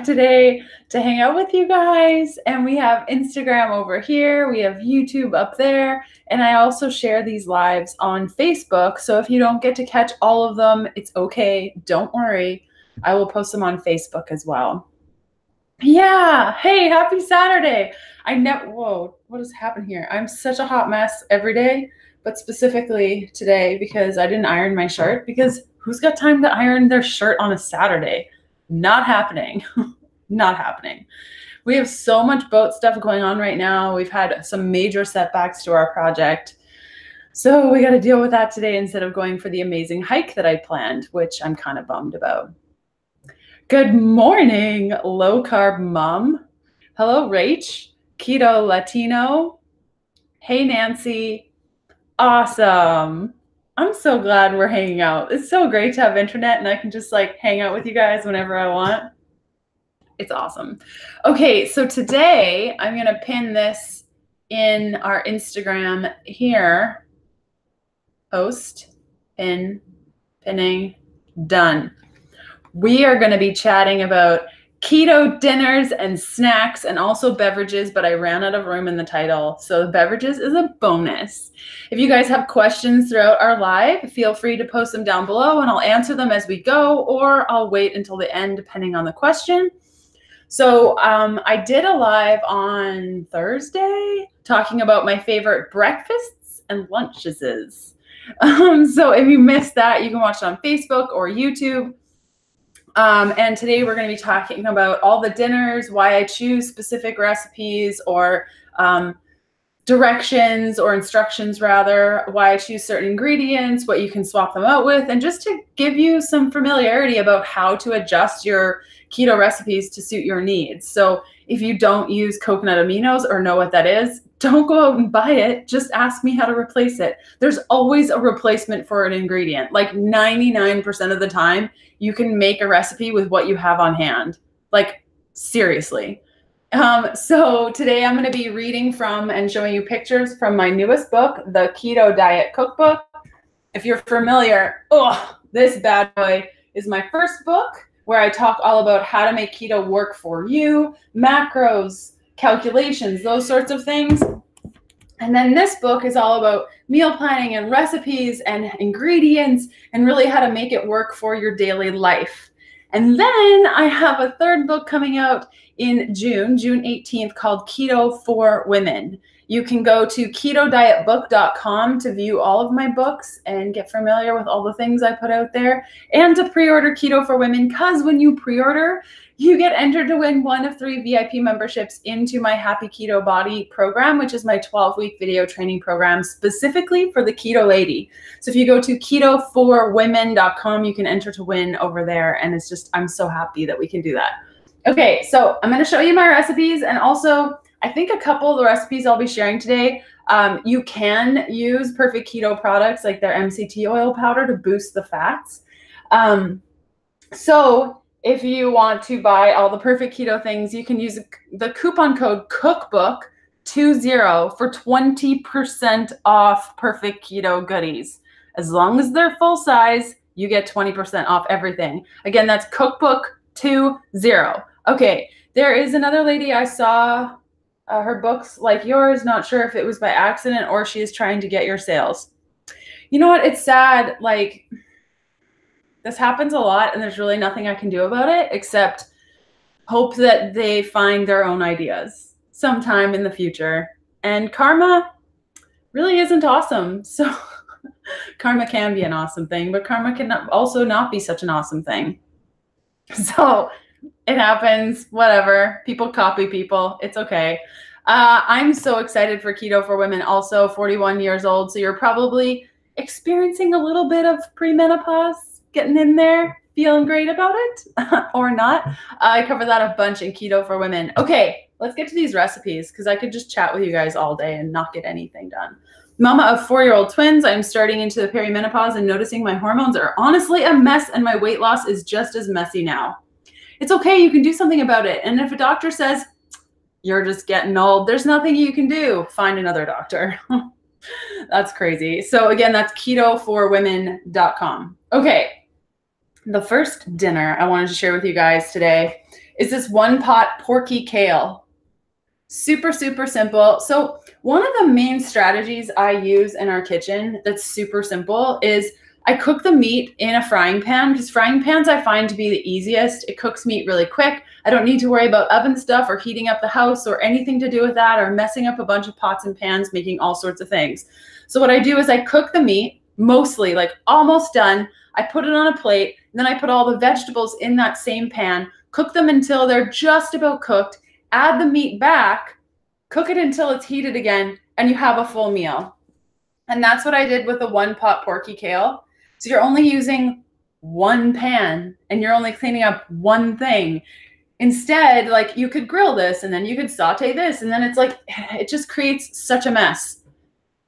today to hang out with you guys. And we have Instagram over here, we have YouTube up there, and I also share these lives on Facebook. So if you don't get to catch all of them, it's okay. Don't worry. I will post them on Facebook as well. Yeah. Hey, happy Saturday. I never, whoa, what has happened here? I'm such a hot mess every day, but specifically today because I didn't iron my shirt. Because who's got time to iron their shirt on a Saturday? Not happening. Not happening. We have so much boat stuff going on right now. We've had some major setbacks to our project. So we got to deal with that today instead of going for the amazing hike that I planned, which I'm kind of bummed about. Good morning, low carb mom. Hello, Rach, keto Latino. Hey, Nancy. Awesome. I'm so glad we're hanging out. It's so great to have internet and I can just like hang out with you guys whenever I want. It's awesome. Okay, so today I'm going to pin this in our Instagram here. Post, pin, pinning, done we are going to be chatting about keto dinners and snacks and also beverages, but I ran out of room in the title. So beverages is a bonus. If you guys have questions throughout our live, feel free to post them down below and I'll answer them as we go, or I'll wait until the end depending on the question. So um, I did a live on Thursday talking about my favorite breakfasts and lunches. Um, so if you missed that, you can watch it on Facebook or YouTube. Um, and today we're going to be talking about all the dinners, why I choose specific recipes or um, directions or instructions rather, why I choose certain ingredients, what you can swap them out with, and just to give you some familiarity about how to adjust your keto recipes to suit your needs. So if you don't use coconut aminos or know what that is, don't go out and buy it. Just ask me how to replace it. There's always a replacement for an ingredient. Like 99% of the time, you can make a recipe with what you have on hand. Like, seriously. Um, so today I'm going to be reading from and showing you pictures from my newest book, The Keto Diet Cookbook. If you're familiar, oh, this bad boy is my first book where I talk all about how to make keto work for you, macros, calculations, those sorts of things. And then this book is all about meal planning and recipes and ingredients and really how to make it work for your daily life. And then I have a third book coming out in June, June 18th, called Keto for Women. You can go to keto diet ketodietbook.com to view all of my books and get familiar with all the things I put out there and to pre order Keto for Women because when you pre order, you get entered to win one of three VIP memberships into my Happy Keto Body program, which is my 12 week video training program specifically for the keto lady. So if you go to ketoforwomen.com, you can enter to win over there. And it's just, I'm so happy that we can do that. Okay, so I'm going to show you my recipes and also I think a couple of the recipes I'll be sharing today, um, you can use Perfect Keto products like their MCT oil powder to boost the fats. Um, so if you want to buy all the Perfect Keto things, you can use the coupon code cookbook 20 for 20% off Perfect Keto goodies. As long as they're full size, you get 20% off everything. Again, that's cookbook 20. Okay, there is another lady I saw uh, her books like yours. Not sure if it was by accident or she is trying to get your sales. You know what? It's sad. Like, this happens a lot, and there's really nothing I can do about it except hope that they find their own ideas sometime in the future. And karma really isn't awesome. So, karma can be an awesome thing, but karma can also not be such an awesome thing. So, it happens, whatever. People copy people. It's okay. Uh, I'm so excited for Keto for Women, also 41 years old. So you're probably experiencing a little bit of premenopause, getting in there, feeling great about it or not. I cover that a bunch in Keto for Women. Okay, let's get to these recipes because I could just chat with you guys all day and not get anything done. Mama of four year old twins, I'm starting into the perimenopause and noticing my hormones are honestly a mess and my weight loss is just as messy now it's okay. You can do something about it. And if a doctor says you're just getting old, there's nothing you can do. Find another doctor. that's crazy. So again, that's ketoforwomen.com. Okay. The first dinner I wanted to share with you guys today is this one pot porky kale. Super, super simple. So, one of the main strategies I use in our kitchen that's super simple is I cook the meat in a frying pan because frying pans I find to be the easiest. It cooks meat really quick. I don't need to worry about oven stuff or heating up the house or anything to do with that or messing up a bunch of pots and pans making all sorts of things. So what I do is I cook the meat mostly like almost done. I put it on a plate, then I put all the vegetables in that same pan, cook them until they're just about cooked, add the meat back, cook it until it's heated again, and you have a full meal. And that's what I did with the one pot porky kale. So you're only using one pan and you're only cleaning up one thing. Instead, like you could grill this and then you could saute this, and then it's like it just creates such a mess.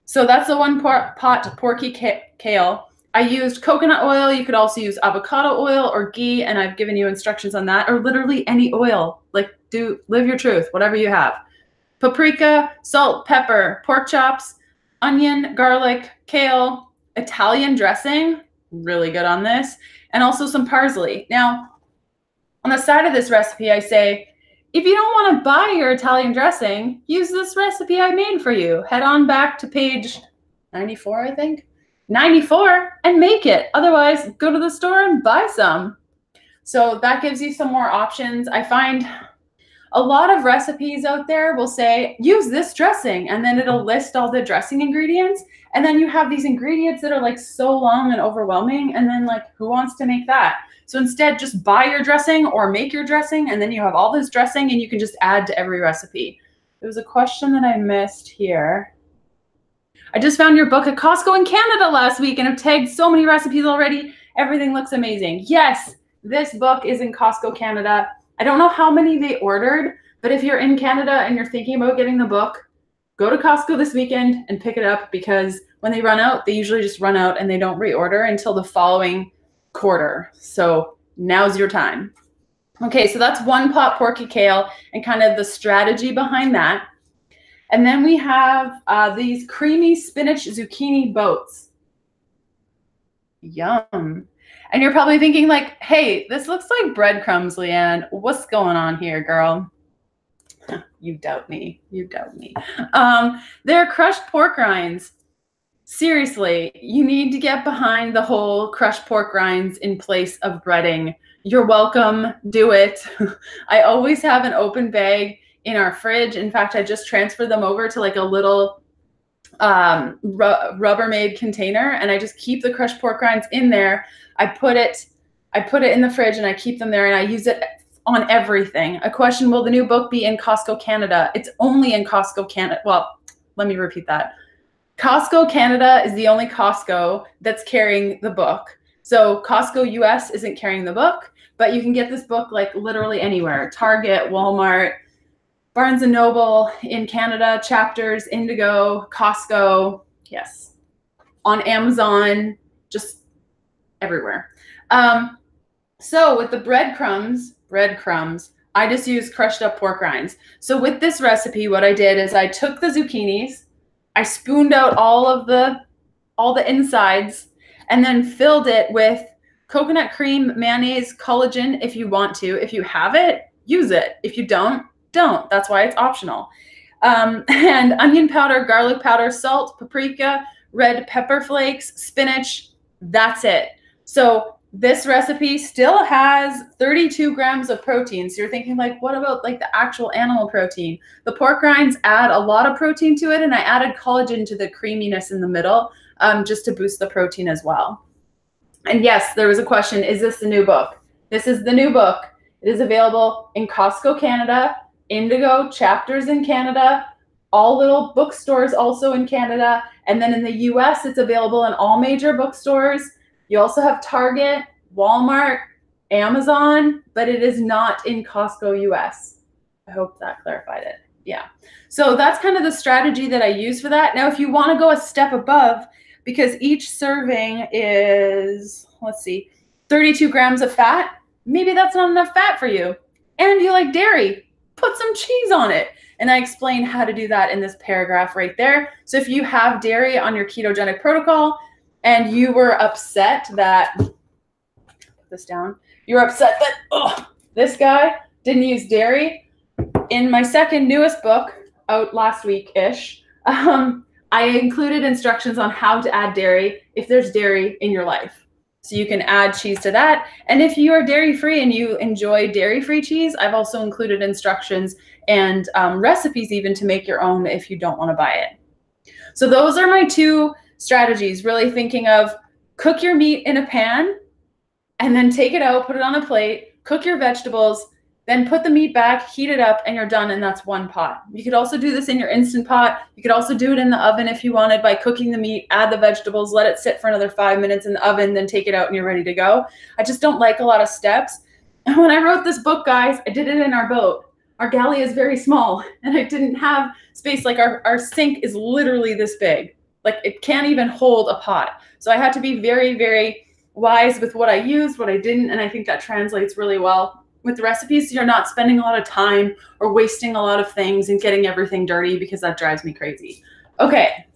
So that's the one pot porky kale. I used coconut oil. You could also use avocado oil or ghee, and I've given you instructions on that, or literally any oil. Like, do live your truth, whatever you have. Paprika, salt, pepper, pork chops, onion, garlic, kale, Italian dressing, really good on this, and also some parsley. Now, on the side of this recipe, I say, if you don't want to buy your Italian dressing, use this recipe I made for you. Head on back to page 94, I think. 94 and make it. Otherwise, go to the store and buy some. So that gives you some more options. I find a lot of recipes out there will say, use this dressing, and then it'll list all the dressing ingredients. And then you have these ingredients that are like so long and overwhelming. And then, like, who wants to make that? So instead, just buy your dressing or make your dressing, and then you have all this dressing and you can just add to every recipe. There was a question that I missed here. I just found your book at Costco in Canada last week and have tagged so many recipes already. Everything looks amazing. Yes, this book is in Costco Canada. I don't know how many they ordered, but if you're in Canada and you're thinking about getting the book, go to Costco this weekend and pick it up because when they run out, they usually just run out and they don't reorder until the following quarter. So now's your time. Okay, so that's one pot porky kale and kind of the strategy behind that. And then we have uh, these creamy spinach zucchini boats. Yum. And you're probably thinking like, hey, this looks like breadcrumbs, Leanne. What's going on here, girl? You doubt me. You doubt me. Um, they're crushed pork rinds. Seriously, you need to get behind the whole crushed pork rinds in place of breading. You're welcome. Do it. I always have an open bag in our fridge. In fact, I just transferred them over to like a little um, ru- Rubbermaid container, and I just keep the crushed pork rinds in there. I put it, I put it in the fridge, and I keep them there, and I use it on everything. A question: Will the new book be in Costco Canada? It's only in Costco Canada. Well, let me repeat that. Costco Canada is the only Costco that's carrying the book. So Costco US isn't carrying the book, but you can get this book like literally anywhere Target, Walmart, Barnes and Noble in Canada, Chapters, Indigo, Costco, yes, on Amazon, just everywhere. Um, so with the breadcrumbs, breadcrumbs, I just use crushed up pork rinds. So with this recipe, what I did is I took the zucchinis, I spooned out all of the all the insides, and then filled it with coconut cream, mayonnaise, collagen if you want to. If you have it, use it. If you don't, don't. That's why it's optional. Um, and onion powder, garlic powder, salt, paprika, red pepper flakes, spinach. That's it. So this recipe still has 32 grams of protein. So you're thinking like, what about like the actual animal protein? The pork rinds add a lot of protein to it, and I added collagen to the creaminess in the middle um, just to boost the protein as well. And yes, there was a question: Is this the new book? This is the new book. It is available in Costco Canada, Indigo chapters in Canada, all little bookstores also in Canada. And then in the US, it's available in all major bookstores. You also have Target, Walmart, Amazon, but it is not in Costco US. I hope that clarified it. Yeah. So that's kind of the strategy that I use for that. Now, if you want to go a step above, because each serving is, let's see, 32 grams of fat, maybe that's not enough fat for you. And you like dairy, put some cheese on it. And I explain how to do that in this paragraph right there. So if you have dairy on your ketogenic protocol and you were upset that, put this down, you were upset that, oh, this guy didn't use dairy. In my second newest book, out last week ish, um, I included instructions on how to add dairy if there's dairy in your life. So you can add cheese to that. And if you are dairy free and you enjoy dairy free cheese, I've also included instructions and um, recipes even to make your own if you don't want to buy it. So those are my two strategies, really thinking of cook your meat in a pan and then take it out, put it on a plate, cook your vegetables, then put the meat back, heat it up, and you're done. And that's one pot. You could also do this in your instant pot. You could also do it in the oven if you wanted by cooking the meat, add the vegetables, let it sit for another five minutes in the oven, then take it out and you're ready to go. I just don't like a lot of steps. And when I wrote this book, guys, I did it in our boat. Our galley is very small and I didn't have space. Like our, our sink is literally this big. Like it can't even hold a pot. So I had to be very, very wise with what I used, what I didn't. And I think that translates really well with recipes you're not spending a lot of time or wasting a lot of things and getting everything dirty because that drives me crazy. Okay.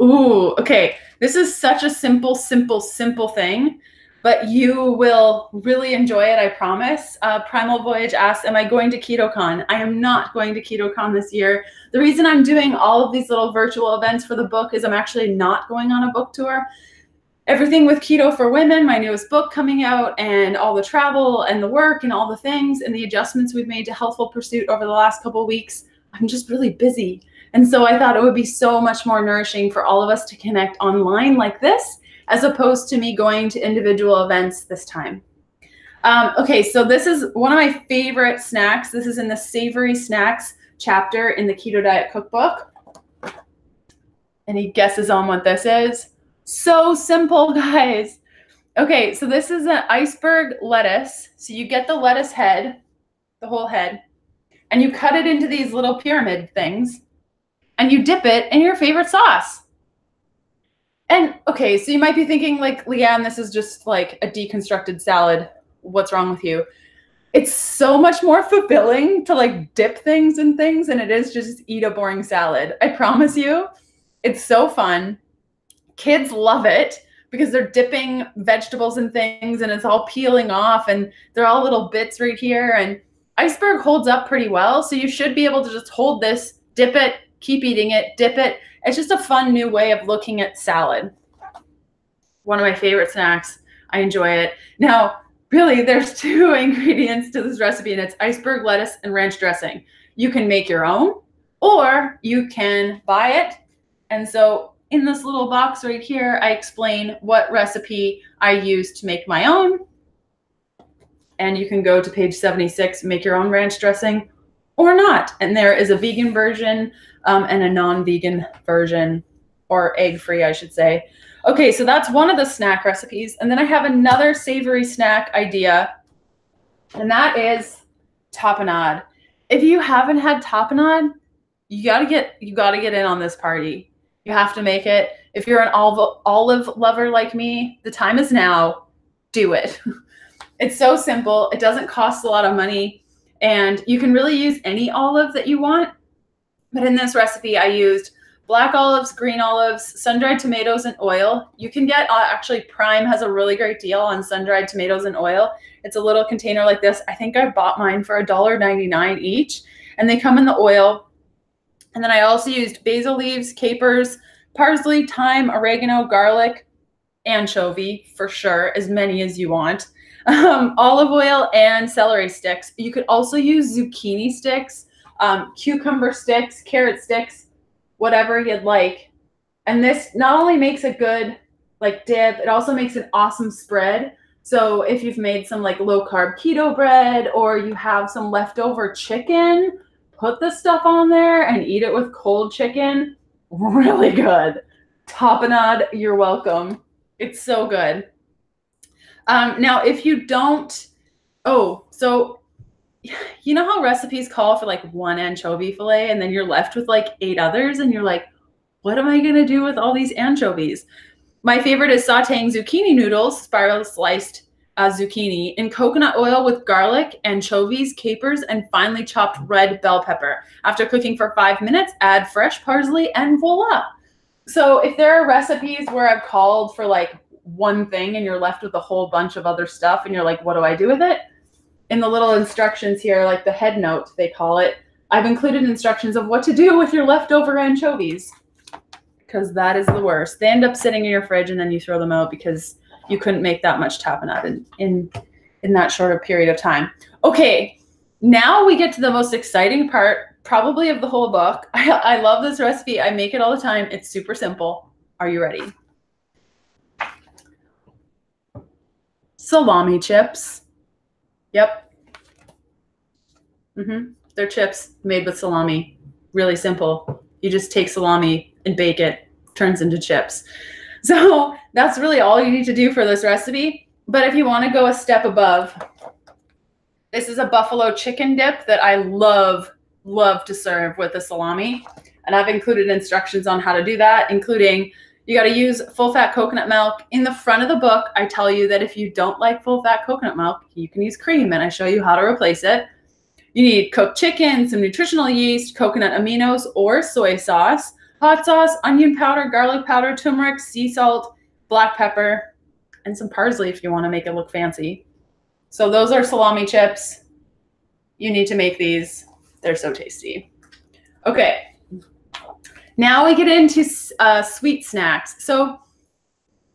Ooh, okay. This is such a simple, simple, simple thing, but you will really enjoy it, I promise. Uh, Primal Voyage asks, Am I going to KetoCon? I am not going to KetoCon this year. The reason I'm doing all of these little virtual events for the book is I'm actually not going on a book tour everything with keto for women my newest book coming out and all the travel and the work and all the things and the adjustments we've made to healthful pursuit over the last couple weeks i'm just really busy. And so i thought it would be so much more nourishing for all of us to connect online like this as opposed to me going to individual events this time. Um, okay so this is one of my favorite snacks. This is in the savory snacks chapter in the keto diet cookbook. Any guesses on what this is so simple, guys. Okay, so this is an iceberg lettuce. So you get the lettuce head, the whole head, and you cut it into these little pyramid things, and you dip it in your favorite sauce. And okay, so you might be thinking, like, Leanne, this is just like a deconstructed salad. What's wrong with you? It's so much more fulfilling to like dip things in things than it is just eat a boring salad. I promise you, it's so fun. Kids love it because they're dipping vegetables and things and it's all peeling off and they're all little bits right here. And iceberg holds up pretty well. So you should be able to just hold this, dip it, keep eating it, dip it. It's just a fun new way of looking at salad. One of my favorite snacks. I enjoy it. Now, really, there's two ingredients to this recipe, and it's iceberg lettuce and ranch dressing. You can make your own, or you can buy it. And so in this little box right here, I explain what recipe I use to make my own. And you can go to page 76, make your own ranch dressing or not. And there is a vegan version um, and a non-vegan version or egg-free, I should say. Okay, so that's one of the snack recipes. And then I have another savory snack idea, and that is tapenade. If you haven't had tapenade, you gotta get you gotta get in on this party. You have to make it. If you're an olive, olive lover like me, the time is now. Do it. it's so simple. It doesn't cost a lot of money. And you can really use any olive that you want. But in this recipe, I used black olives, green olives, sun-dried tomatoes, and oil. You can get, uh, actually, Prime has a really great deal on sun-dried tomatoes and oil. It's a little container like this. I think I bought mine for $1.99 each. And they come in the oil. And then I also used basil leaves, capers, parsley, thyme, oregano, garlic, anchovy for sure, as many as you want, um, olive oil, and celery sticks. You could also use zucchini sticks, um, cucumber sticks, carrot sticks, whatever you'd like. And this not only makes a good like dip, it also makes an awesome spread. So if you've made some like low carb keto bread or you have some leftover chicken put the stuff on there and eat it with cold chicken. Really good. Tapenade, you're welcome. It's so good. Um, now, if you don't, oh, so you know how recipes call for like one anchovy fillet and then you're left with like eight others and you're like, what am I going to do with all these anchovies? My favorite is sauteing zucchini noodles, spiral sliced uh, zucchini in coconut oil with garlic, anchovies, capers, and finely chopped red bell pepper. After cooking for five minutes, add fresh parsley and voila. So if there are recipes where I've called for like one thing and you're left with a whole bunch of other stuff and you're like, what do I do with it? in the little instructions here, like the head note, they call it, I've included instructions of what to do with your leftover anchovies because that is the worst. They end up sitting in your fridge and then you throw them out because you couldn't make that much tapenade in, in, in that short a period of time. Okay, now we get to the most exciting part, probably of the whole book. I, I love this recipe. I make it all the time. It's super simple. Are you ready? Salami chips. Yep. Mm-hmm. They're chips made with salami. Really simple. You just take salami and bake it, turns into chips. So that's really all you need to do for this recipe. But if you want to go a step above, this is a buffalo chicken dip that I love, love to serve with the salami. And I've included instructions on how to do that, including you got to use full fat coconut milk. In the front of the book, I tell you that if you don't like full fat coconut milk, you can use cream, and I show you how to replace it. You need cooked chicken, some nutritional yeast, coconut aminos or soy sauce, hot sauce, onion powder, garlic powder, turmeric, sea salt, black pepper, and some parsley if you want to make it look fancy. So those are salami chips. You need to make these. They're so tasty. Okay. Now we get into uh, sweet snacks. So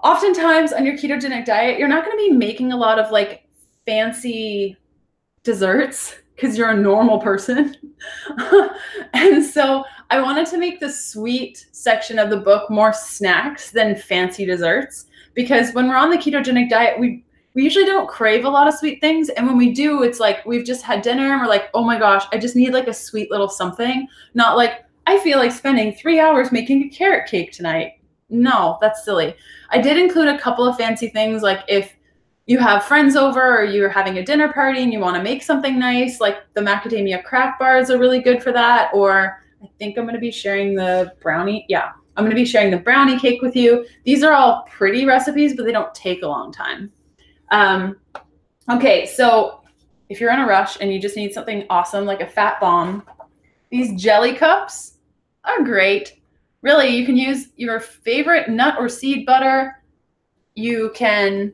oftentimes on your ketogenic diet, you're not going to be making a lot of like fancy desserts because you're a normal person. and so I wanted to make the sweet section of the book more snacks than fancy desserts because when we're on the ketogenic diet, we we usually don't crave a lot of sweet things. And when we do it's like we've just had dinner and we're like oh my gosh i just need like a sweet little something. Not like i feel like spending three hours making a carrot cake tonight. No that's silly. I did include a couple of fancy things like if you have friends over or you're having a dinner party and you want to make something nice, like the macadamia crack bars are really good for that. Or I think I'm going to be sharing the brownie. Yeah, I'm going to be sharing the brownie cake with you. These are all pretty recipes, but they don't take a long time. Um, okay, so if you're in a rush and you just need something awesome like a fat bomb, these jelly cups are great. Really, you can use your favorite nut or seed butter. You can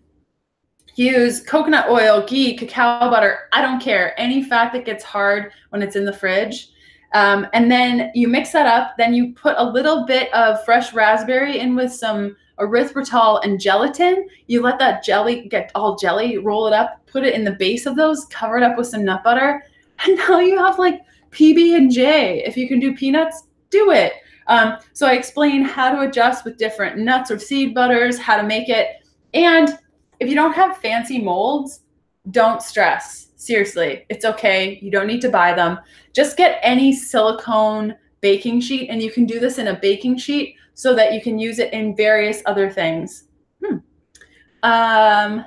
use coconut oil, ghee, cacao butter. I don't care. Any fat that gets hard when it's in the fridge. Um, and then you mix that up. Then you put a little bit of fresh raspberry in with some erythritol and gelatin. You let that jelly get all jelly, roll it up, put it in the base of those, cover it up with some nut butter. And now you have like PB and J. If you can do peanuts, do it. Um, so I explain how to adjust with different nuts or seed butters, how to make it. And if you don't have fancy molds, don't stress. Seriously, it's okay. You don't need to buy them. Just get any silicone baking sheet, and you can do this in a baking sheet so that you can use it in various other things. Hmm. Um,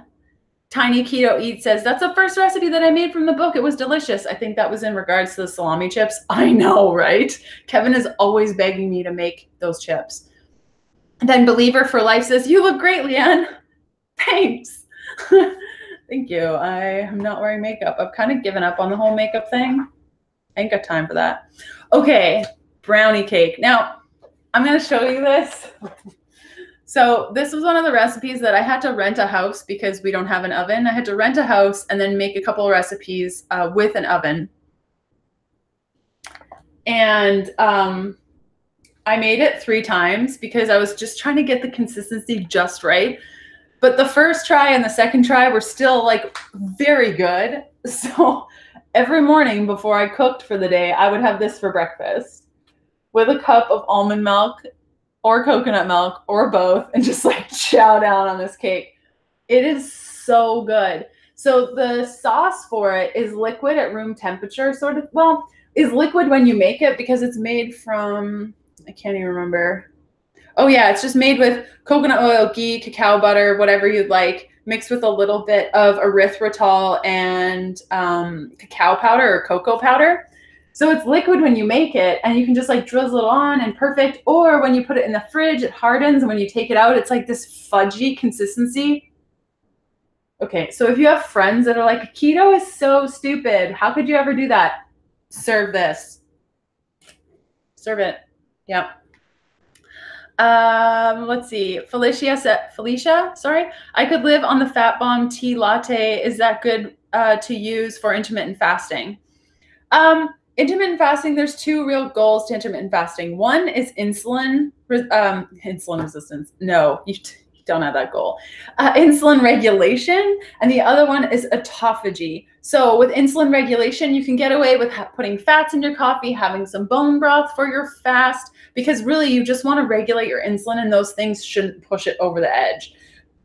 Tiny Keto Eat says, That's the first recipe that I made from the book. It was delicious. I think that was in regards to the salami chips. I know, right? Kevin is always begging me to make those chips. And then Believer for Life says, You look great, Leanne. Thanks. Thank you. I am not wearing makeup. I've kind of given up on the whole makeup thing. I ain't got time for that. Okay, brownie cake. Now, I'm going to show you this. so, this was one of the recipes that I had to rent a house because we don't have an oven. I had to rent a house and then make a couple of recipes uh, with an oven. And um, I made it three times because I was just trying to get the consistency just right. But the first try and the second try were still like very good. So every morning before I cooked for the day, I would have this for breakfast with a cup of almond milk or coconut milk or both and just like chow down on this cake. It is so good. So the sauce for it is liquid at room temperature, sort of. Well, is liquid when you make it because it's made from, I can't even remember. Oh yeah, it's just made with coconut oil, ghee, cacao butter, whatever you'd like, mixed with a little bit of erythritol and um, cacao powder or cocoa powder. So it's liquid when you make it, and you can just like drizzle it on and perfect. Or when you put it in the fridge, it hardens, and when you take it out, it's like this fudgy consistency. Okay, so if you have friends that are like, keto is so stupid, how could you ever do that? Serve this. Serve it. Yep. Um, let's see. Felicia said, Felicia, sorry. I could live on the fat bomb tea latte. Is that good? uh, to use for intermittent fasting? Um, intermittent fasting, there's two real goals to intermittent fasting. One is insulin, um, insulin resistance. No, you don't have that goal. Uh, insulin regulation, and the other one is autophagy. So with insulin regulation, you can get away with putting fats in your coffee, having some bone broth for your fast, because really you just want to regulate your insulin, and those things shouldn't push it over the edge.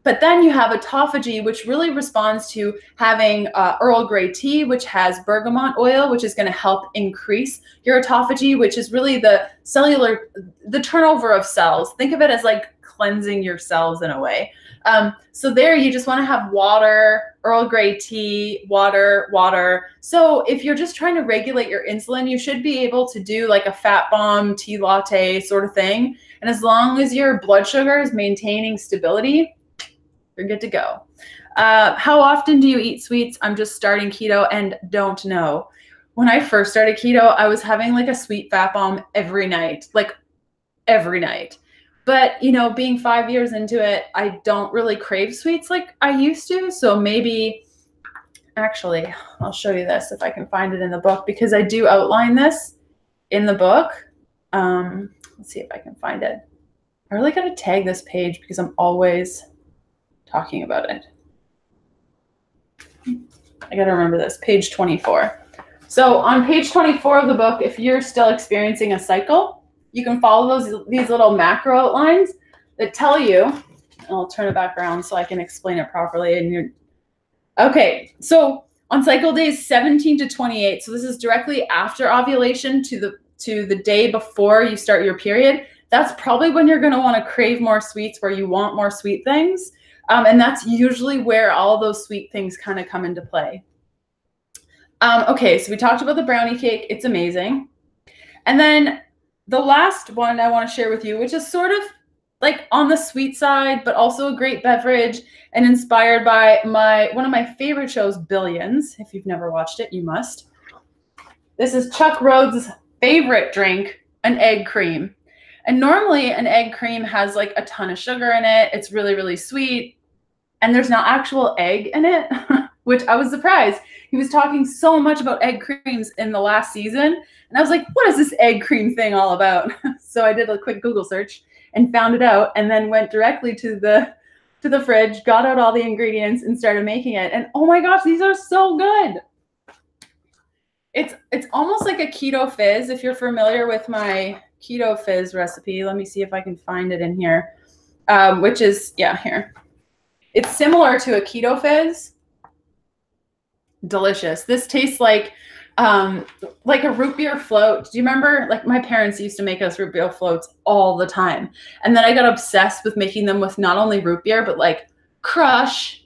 But then you have autophagy, which really responds to having uh, Earl Grey tea, which has bergamot oil, which is going to help increase your autophagy, which is really the cellular, the turnover of cells. Think of it as like cleansing your cells in a way. Um, so there, you just want to have water, Earl Grey tea, water, water. So if you're just trying to regulate your insulin, you should be able to do like a fat bomb tea latte sort of thing. And as long as your blood sugar is maintaining stability, you're good to go. Uh, how often do you eat sweets? I'm just starting keto and don't know. When I first started keto, I was having like a sweet fat bomb every night, like every night. But, you know, being five years into it, I don't really crave sweets like I used to. So maybe, actually, I'll show you this if I can find it in the book because I do outline this in the book. Um, let's see if I can find it. I really got to tag this page because I'm always talking about it. I got to remember this, page 24. So on page 24 of the book, if you're still experiencing a cycle, you can follow those these little macro outlines that tell you, and I'll turn it back around so I can explain it properly. And you're okay. So on cycle days 17 to 28, so this is directly after ovulation to the to the day before you start your period. That's probably when you're going to want to crave more sweets, where you want more sweet things. Um, and that's usually where all those sweet things kind of come into play. Um, okay, so we talked about the brownie cake. It's amazing. And then the last one I want to share with you, which is sort of like on the sweet side, but also a great beverage and inspired by my one of my favorite shows, Billions. If you've never watched it, you must. This is Chuck Rhoades' favorite drink, an egg cream. And normally an egg cream has like a ton of sugar in it. It's really, really sweet and there's not actual egg in it, which I was surprised. He was talking so much about egg creams in the last season. And I was like, what is this egg cream thing all about? so I did a quick Google search and found it out and then went directly to the to the fridge, got out all the ingredients and started making it. And oh my gosh, these are so good. It's it's almost like a keto fizz if you're familiar with my keto fizz recipe. Let me see if I can find it in here. Um, which is yeah, here. It's similar to a keto fizz. Delicious. This tastes like um like a root beer float. Do you remember like my parents used to make us root beer floats all the time. And then I got obsessed with making them with not only root beer but like crush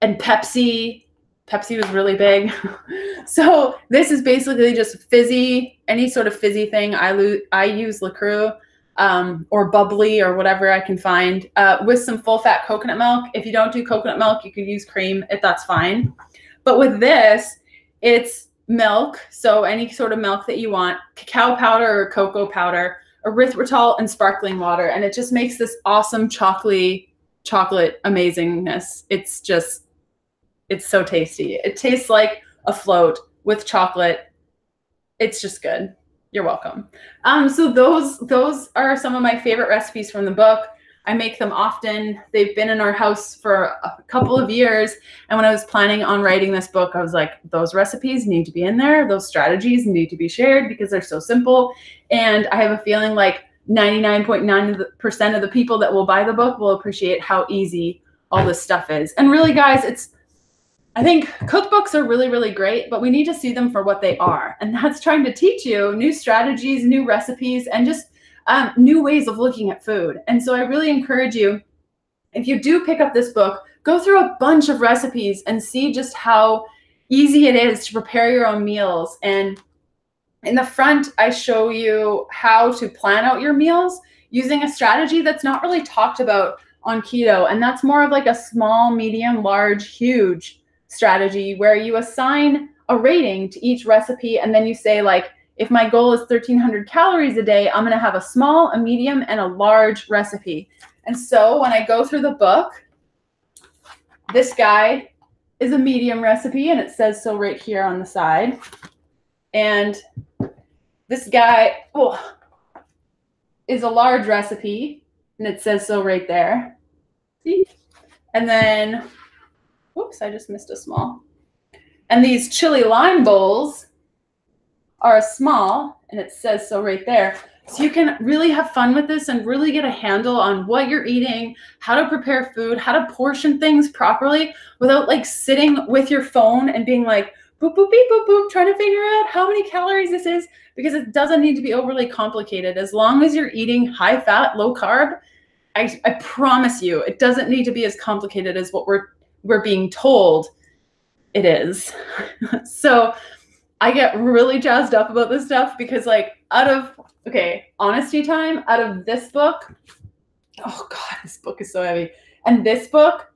and Pepsi. Pepsi was really big. so this is basically just fizzy, any sort of fizzy thing. I lo- I use LaCroix um, or bubbly or whatever I can find uh, with some full fat coconut milk. If you don't do coconut milk, you could use cream if that's fine. But with this, it's milk, so any sort of milk that you want, cacao powder or cocoa powder, erythritol, and sparkling water, and it just makes this awesome chocolatey chocolate amazingness. It's just, it's so tasty. It tastes like a float with chocolate. It's just good. You're welcome. Um, so those those are some of my favorite recipes from the book. I make them often. They've been in our house for a couple of years. And when I was planning on writing this book, I was like, those recipes need to be in there. Those strategies need to be shared because they're so simple. And I have a feeling like 99.9% of the people that will buy the book will appreciate how easy all this stuff is. And really, guys, it's I think cookbooks are really, really great, but we need to see them for what they are. And that's trying to teach you new strategies, new recipes, and just um, new ways of looking at food. And so I really encourage you, if you do pick up this book, go through a bunch of recipes and see just how easy it is to prepare your own meals. And in the front, I show you how to plan out your meals using a strategy that's not really talked about on keto. And that's more of like a small, medium, large, huge strategy where you assign a rating to each recipe and then you say like if my goal is 1300 calories a day i'm going to have a small a medium and a large recipe and so when i go through the book this guy is a medium recipe, and it says so right here on the side. And this guy oh, is a large recipe, and it says so right there. See? And then, whoops, I just missed a small. And these chili lime bowls are small, and it says so right there. So you can really have fun with this and really get a handle on what you're eating, how to prepare food, how to portion things properly without like sitting with your phone and being like, boop, boop, beep, boop, boop, trying to figure out how many calories this is because it doesn't need to be overly complicated. As long as you're eating high fat, low carb, I, I promise you, it doesn't need to be as complicated as what we're we're being told it is. so I get really jazzed up about this stuff because like out of okay, honesty time, out of this book, oh god, this book is so heavy. And this book,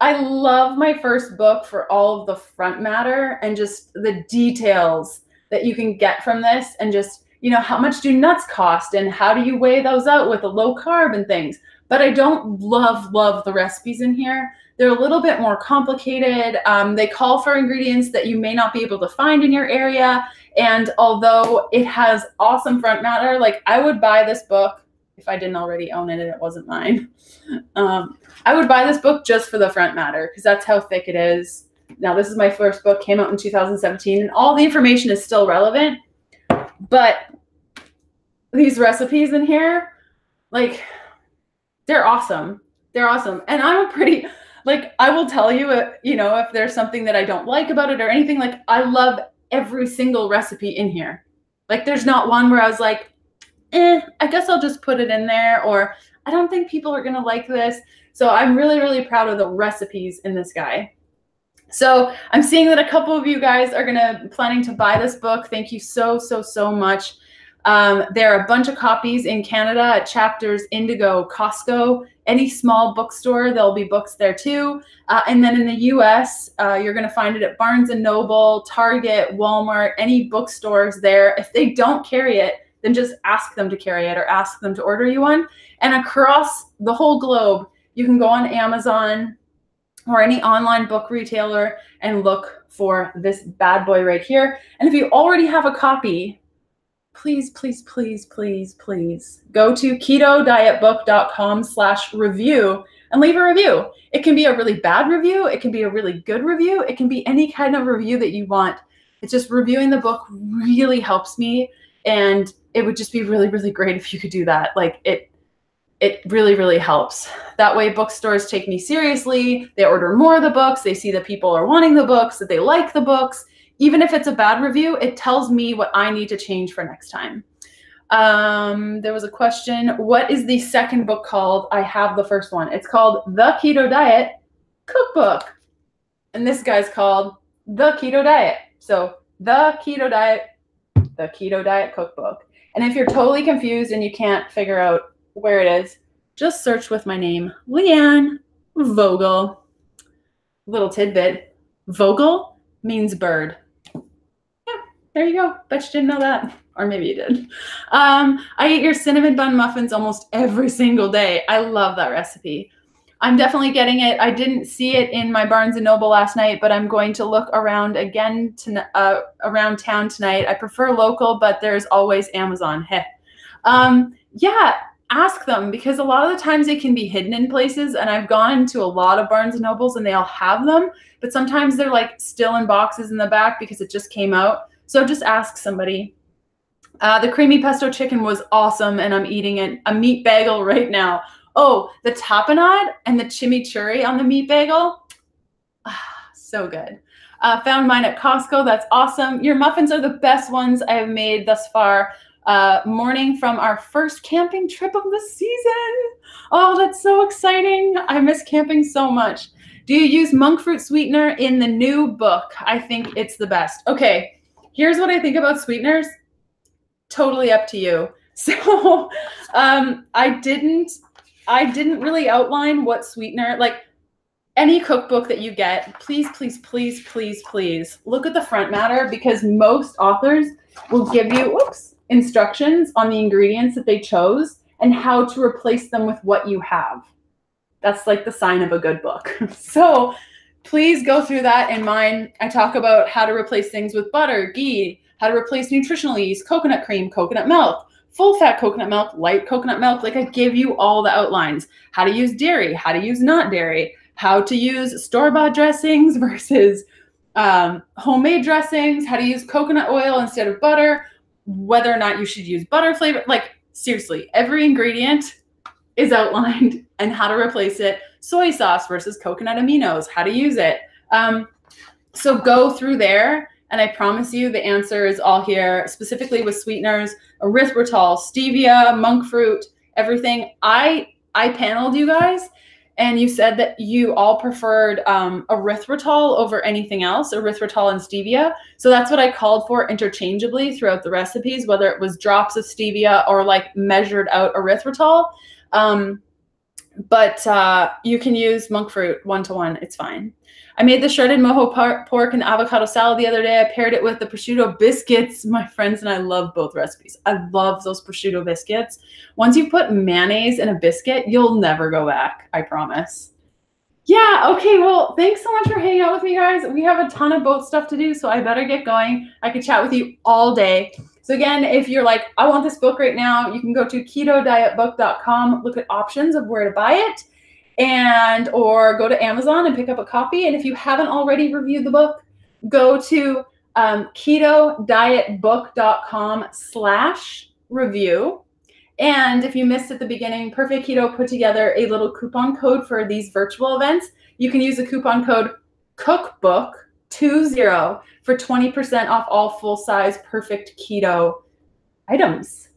I love my first book for all of the front matter and just the details that you can get from this and just you know how much do nuts cost and how do you weigh those out with a low carb and things but i don't love love the recipes in here they're a little bit more complicated. Um, they call for ingredients that you may not be able to find in your area. And although it has awesome front matter, like I would buy this book if I didn't already own it and it wasn't mine. Um, I would buy this book just for the front matter because that's how thick it is. Now, this is my first book, came out in 2017, and all the information is still relevant. But these recipes in here, like, they're awesome. They're awesome. And I'm a pretty, like I will tell you, uh, you know, if there's something that I don't like about it or anything. Like I love every single recipe in here. Like there's not one where I was like, eh, I guess I'll just put it in there, or I don't think people are gonna like this. So I'm really, really proud of the recipes in this guy. So I'm seeing that a couple of you guys are gonna planning to buy this book. Thank you so, so, so much. Um, there are a bunch of copies in Canada at Chapters, Indigo, Costco, any small bookstore. There'll be books there too. Uh, and then in the U.S., uh, you're going to find it at Barnes and Noble, Target, Walmart, any bookstores there. If they don't carry it, then just ask them to carry it or ask them to order you one. And across the whole globe, you can go on Amazon or any online book retailer and look for this bad boy right here. And if you already have a copy, please, please, please, please, please go to keto ketodietbook.com slash review and leave a review. It can be a really bad review. It can be a really good review. It can be any kind of review that you want. It's just reviewing the book really helps me. And it would just be really, really great if you could do that. Like it, it really, really helps. That way bookstores take me seriously. They order more of the books. They see that people are wanting the books, that they like the books even if it's a bad review, it tells me what I need to change for next time. Um, there was a question. What is the second book called? I have the first one. It's called The Keto Diet Cookbook. And this guy's called The Keto Diet. So, The Keto Diet, The Keto Diet Cookbook. And if you're totally confused and you can't figure out where it is, just search with my name, Leanne Vogel. Little tidbit Vogel means bird there you go. Bet you didn't know that. Or maybe you did. Um, I eat your cinnamon bun muffins almost every single day. I love that recipe. I'm definitely getting it. I didn't see it in my Barnes and Noble last night, but I'm going to look around again to, uh, around town tonight. I prefer local, but there's always Amazon. Heh. Um, yeah, ask them because a lot of the times they can be hidden in places. And I've gone to a lot of Barnes and Nobles and they all have them, but sometimes they're like still in boxes in the back because it just came out. So just ask somebody. Uh, the creamy pesto chicken was awesome, and I'm eating it. A meat bagel right now. Oh, the tapenade and the chimichurri on the meat bagel. Ah, so good. Uh, found mine at Costco. That's awesome. Your muffins are the best ones I have made thus far. Uh, morning from our first camping trip of the season. Oh, that's so exciting. I miss camping so much. Do you use monk fruit sweetener in the new book? I think it's the best. Okay, here's what I think about sweeteners. Totally up to you. So um, I didn't I didn't really outline what sweetener like any cookbook that you get, please, please, please, please, please look at the front matter because most authors will give you whoops, instructions on the ingredients that they chose and how to replace them with what you have. That's like the sign of a good book. so please go through that in mine. I talk about how to replace things with butter, ghee, how to replace nutritional yeast, coconut cream, coconut milk, full fat coconut milk, light coconut milk. Like I give you all the outlines, how to use dairy, how to use not dairy, how to use store bought dressings versus um, homemade dressings, how to use coconut oil instead of butter, whether or not you should use butter flavor. Like, seriously, every ingredient is outlined and how to replace it. Soy sauce versus coconut aminos, how to use it. Um, so go through there, and I promise you the answer is all here, specifically with sweeteners, erythritol, stevia, monk fruit, everything. I I paneled you guys and you said that you all preferred um, erythritol over anything else, erythritol and stevia. So that's what I called for interchangeably throughout the recipes, whether it was drops of stevia or like measured out erythritol. Um, but uh, you can use monk fruit one to one. It's fine. I made the shredded mojo par- pork and avocado salad the other day. I paired it with the prosciutto biscuits. My friends and I love both recipes. I love those prosciutto biscuits. Once you put mayonnaise in a biscuit, you'll never go back. I promise. Yeah, okay. Well, thanks so much for hanging out with me, guys. We have a ton of boat stuff to do, so I better get going. I could chat with you all day. So, again, if you're like, I want this book right now, you can go to keto diet ketodietbook.com, look at options of where to buy it and or go to Amazon and pick up a copy. And if you haven't already reviewed the book, go to um, ketodietbook.com slash review. And if you missed at the beginning, Perfect Keto put together a little coupon code for these virtual events. You can use the coupon code cookbook20 for 20% off all full-size Perfect Keto items.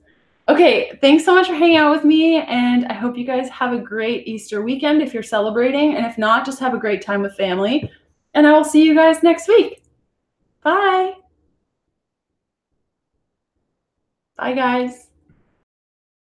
Okay, thanks so much for hanging out with me. And I hope you guys have a great Easter weekend if you're celebrating. And if not, just have a great time with family. And I will see you guys next week. Bye. Bye, guys.